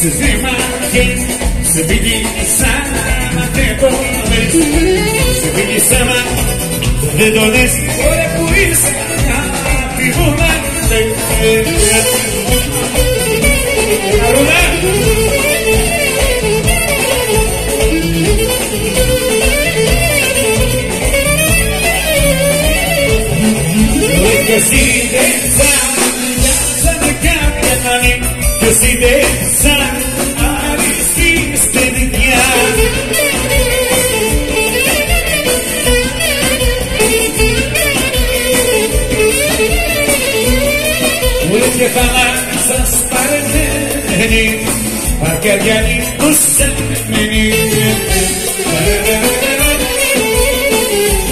Sistema se Sibidi Sama, Tempo, Sibidi Sama, Donde Dones, Ore Puis, Tibuma, Aruna. Cause he did sound, that's a mechanic, cause he did sound. Uriye kadar saçların beni Parker gelip bu sen beni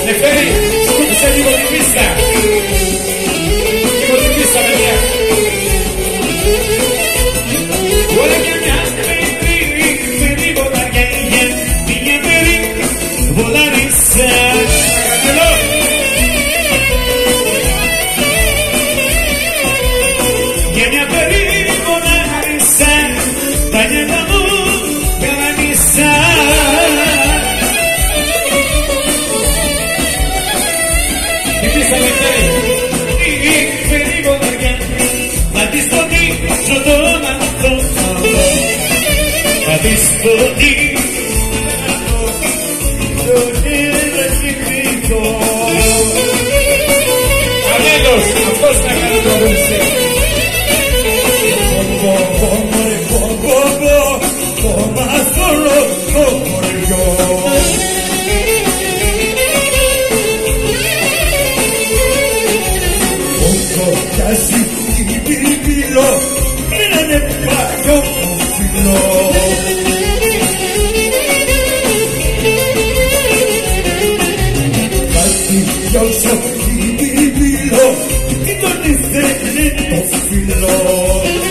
Neferi, scusate di golpista Di golpista per me Vuole chiamarmi, mi ricorda che niente, niente, volare Αντιστολή, ζωντανά αυτό. Αντιστολή, κι ας υπηρεπηλώ πριν να είναι πάγιο μου. Κάτι κι ας υπηρεπηλώ κι τον ήθελε το φιλό.